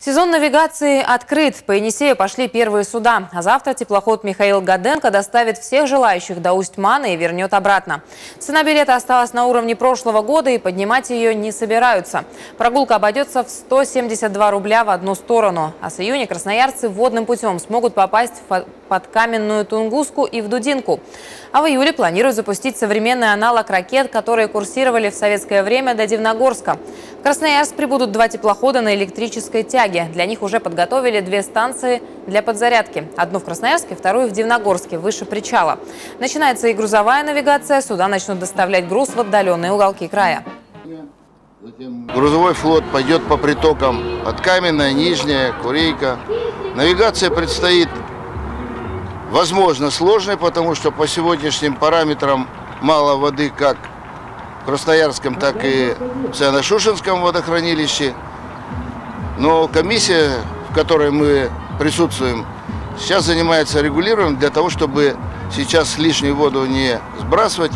Сезон навигации открыт. По Енисею пошли первые суда. А завтра теплоход Михаил Гаденко доставит всех желающих до Усть-Мана и вернет обратно. Цена билета осталась на уровне прошлого года и поднимать ее не собираются. Прогулка обойдется в 172 рубля в одну сторону. А с июня красноярцы водным путем смогут попасть под Каменную Тунгуску и в Дудинку. А в июле планируют запустить современный аналог ракет, которые курсировали в советское время до Дивногорска. В Красноярск прибудут два теплохода на электрической тяге. Для них уже подготовили две станции для подзарядки. Одну в Красноярске, вторую в Дивногорске, выше причала. Начинается и грузовая навигация. Сюда начнут доставлять груз в отдаленные уголки края. Грузовой флот пойдет по притокам от Каменная, Нижняя, Курейка. Навигация предстоит, возможно, сложной, потому что по сегодняшним параметрам мало воды как Красноярском, так и в Сиано-Шушенском водохранилище. Но комиссия, в которой мы присутствуем, сейчас занимается регулированием для того, чтобы сейчас лишнюю воду не сбрасывать.